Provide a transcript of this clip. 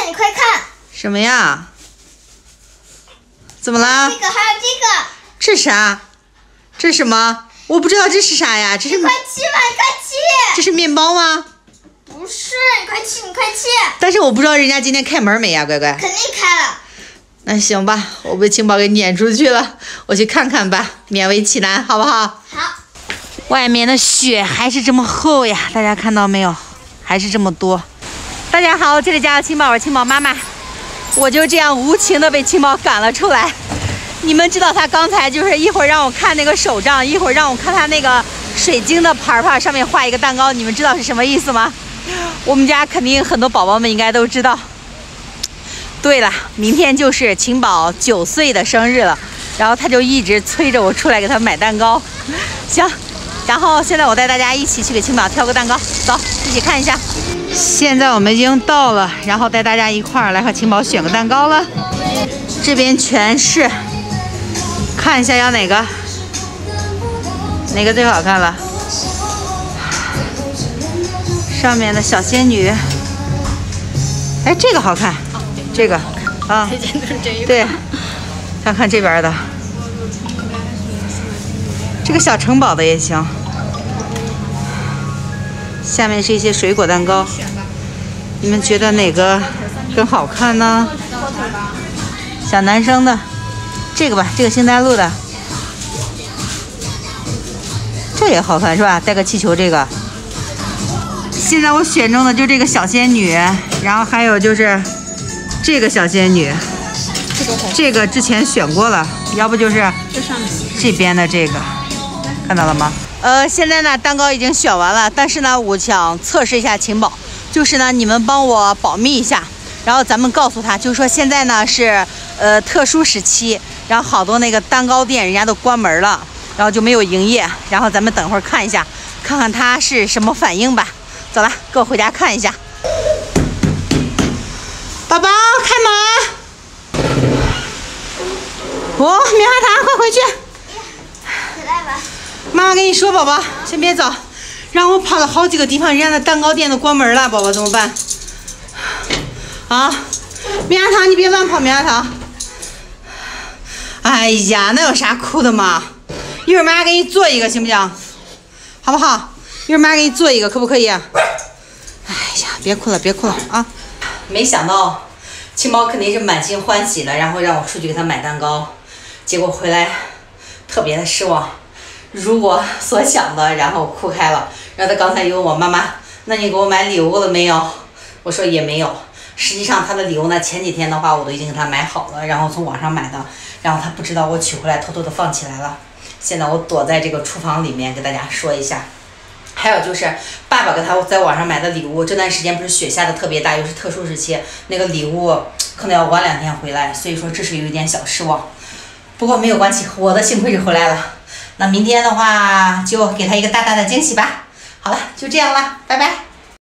看，你快看，什么呀？怎么啦这？个还有这个，这是啥？这是什么？我不知道这是啥呀？这是你快吃吧，你快吃。这是面包吗？不是，你快吃，你快吃，但是我不知道人家今天开门没呀，乖乖。肯定开了。那行吧，我被青宝给撵出去了，我去看看吧，勉为其难，好不好？好，外面的雪还是这么厚呀，大家看到没有？还是这么多。大家好，这里家有青宝，我是青宝妈妈。我就这样无情的被青宝赶了出来。你们知道他刚才就是一会儿让我看那个手账，一会儿让我看他那个水晶的牌牌上面画一个蛋糕，你们知道是什么意思吗？我们家肯定很多宝宝们应该都知道。对了，明天就是晴宝九岁的生日了，然后他就一直催着我出来给他买蛋糕。行，然后现在我带大家一起去给青宝挑个蛋糕，走，一起看一下。现在我们已经到了，然后带大家一块儿来和青宝选个蛋糕了。这边全是，看一下要哪个，哪个最好看了？上面的小仙女，哎，这个好看，这个啊。对，看看这边的，这个小城堡的也行。下面是一些水果蛋糕，你们觉得哪个更好看呢？小男生的，这个吧，这个星黛露的，这也好看是吧？带个气球这个。现在我选中的就这个小仙女，然后还有就是这个小仙女，这个，之前选过了，要不就是这边的这个，看到了吗？呃，现在呢蛋糕已经选完了，但是呢，我想测试一下晴宝，就是呢你们帮我保密一下，然后咱们告诉他，就是说现在呢是呃特殊时期，然后好多那个蛋糕店人家都关门了，然后就没有营业，然后咱们等会儿看一下，看看他是什么反应吧。走了，跟我回家看一下。宝宝开门！哦，棉花糖，快回去！妈妈跟你说，宝宝先别走，让我跑了好几个地方，人家的蛋糕店都关门了，宝宝怎么办？啊，棉花糖，你别乱跑，棉花糖。哎呀，那有啥哭的嘛？一会儿妈妈给你做一个，行不行？好不好？一会儿妈妈给你做一个，可不可以？哎呀，别哭了，别哭了啊！没想到青猫肯定是满心欢喜的，然后让我出去给他买蛋糕，结果回来特别的失望。如我所想的，然后哭开了。然后他刚才又问我妈妈：“那你给我买礼物了没有？”我说也没有。实际上他的礼物呢，前几天的话我都已经给他买好了，然后从网上买的。然后他不知道我取回来，偷偷的放起来了。现在我躲在这个厨房里面，给大家说一下。还有就是爸爸给他在网上买的礼物，这段时间不是雪下的特别大，又是特殊时期，那个礼物可能要晚两天回来，所以说这是有一点小失望。不过没有关系，我的幸亏是回来了。那明天的话，就给他一个大大的惊喜吧。好了，就这样了，拜拜。